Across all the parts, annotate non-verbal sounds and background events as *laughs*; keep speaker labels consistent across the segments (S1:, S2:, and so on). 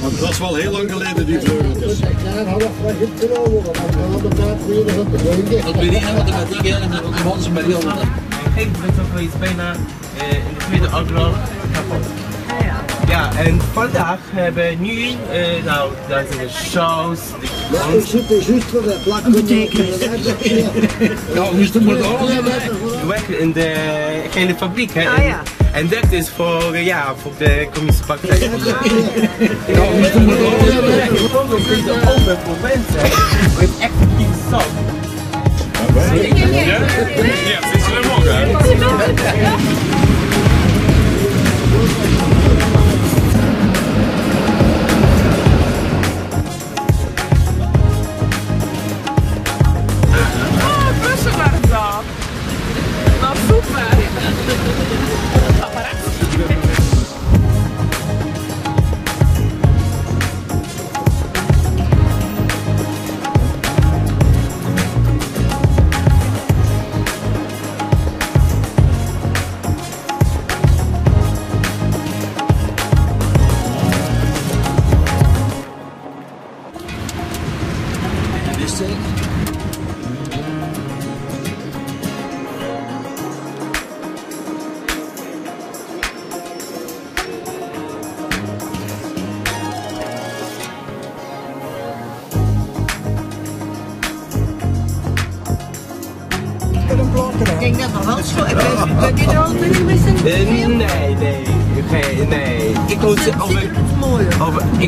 S1: Want dat is wel heel lang geleden die vleugeltjes.
S2: Dat weet ik wat er met die kerk en de mensen met heel
S3: Geen betrokken is bijna eh, in de Tweede Wereldoorlog kapot. Ja, en vandaag hebben we nu, eh, nou, daar zijn de shows, de
S2: Ik zit er juist voor dat plak.
S3: Ja, nu is het maar We werken in de gele fabriek, hè?
S4: Ah, ja.
S3: En dat is voor, eh, ja, voor de communistische partij. Ja,
S2: is maar
S3: Ook deze open voor mensen, met echt een zang.
S5: Ja, het is er morgen.
S6: Proszę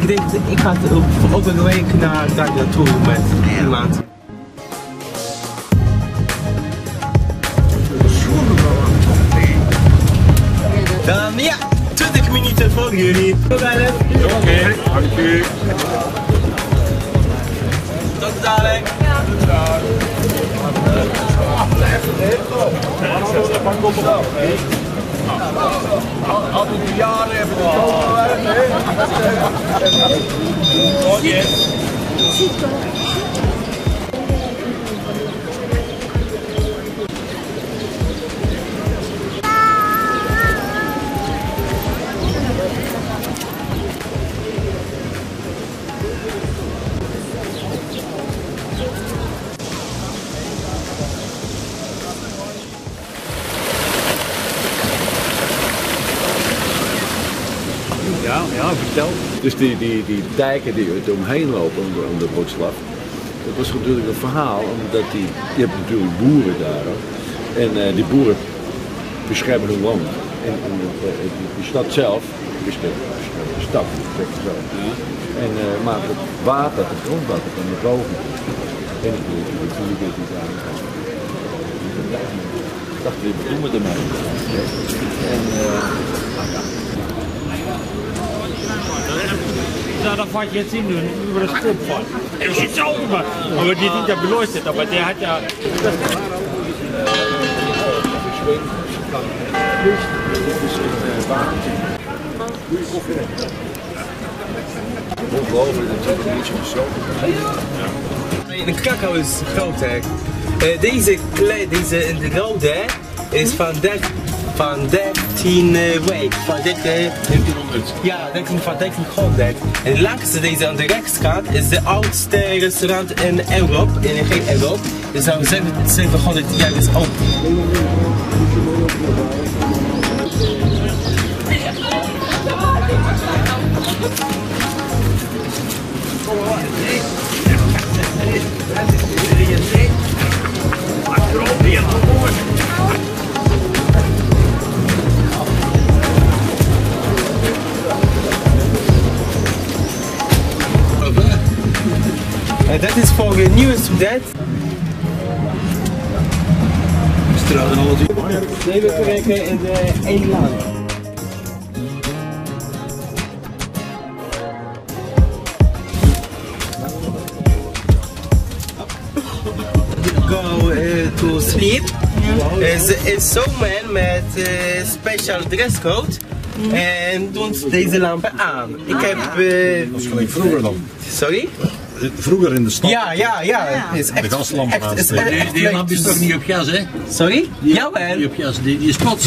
S2: ik
S4: denk,
S3: ik ga het op- over een week naar daar naartoe met iemand. Dan ja, 20 minuten voor jullie. Tot dadelijk.
S5: Oké, dank u.
S3: Tot dadelijk.
S5: Al die jaren hebben we het
S1: Ja, Dus die, die, die dijken die er omheen lopen om de, de Botsslag, dat was natuurlijk een verhaal, omdat die, je hebt natuurlijk boeren daar. En eh, die boeren beschermen hun land. En, en eh, die, die stad zelf beschermt, de stad. En eh, maakt het water, het grondwater van naar boven. En ik wil natuurlijk niet aan. Ik dacht, wat doen we ermee? En, eh,
S7: Ja, dann fahre ich jetzt hin über das Stück fahren. Er sieht auch immer. Aber die sind ja beleuchtet, aber der hat ja.
S3: De Krakau is groot, hè. Eh, deze klei, deze in de rode is van, der, van 13 eh, week. Van 13,
S1: 1900.
S3: ja, 13 van 1300. En langs deze aan de rechtskant is de oudste restaurant in Europa, in heel Europa. Is al 700 jaar is oud. En dat is voor een nieuwe student.
S2: trouwens al het
S3: Nee, we werken in de één land. Go uh, to sleep. Is, is zo man met uh, special dresscode. En doet deze lampen aan. Ik heb. eh,
S8: Waarschijnlijk vroeger dan.
S3: sorry?
S8: Vroeger in de stad.
S3: Ja, ja, ja. Het is echt,
S8: De gaslampen
S3: echt, is
S8: aansteken.
S3: echt
S2: Die, die lamp is toch niet op gas, hè?
S3: Sorry?
S2: Die
S3: Jawel.
S2: op gas, die, die is plots.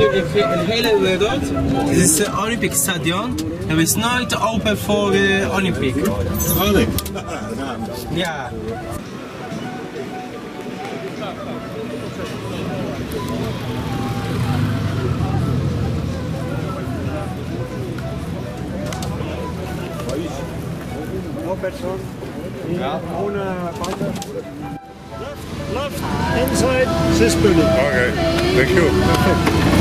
S3: De hele wereld. Het is het Olympic stadion. Het is nooit open voor de Olympic.
S8: Oh nee.
S3: Ja.
S8: Left, inside, zes punten. Oké, thank you. *laughs*